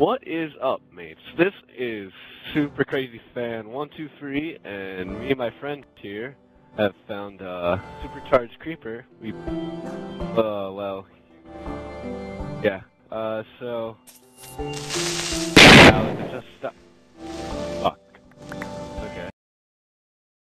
What is up, mates? This is Super Crazy Fan 123, and me and my friend here have found a supercharged creeper. We, uh, well, yeah. Uh, so,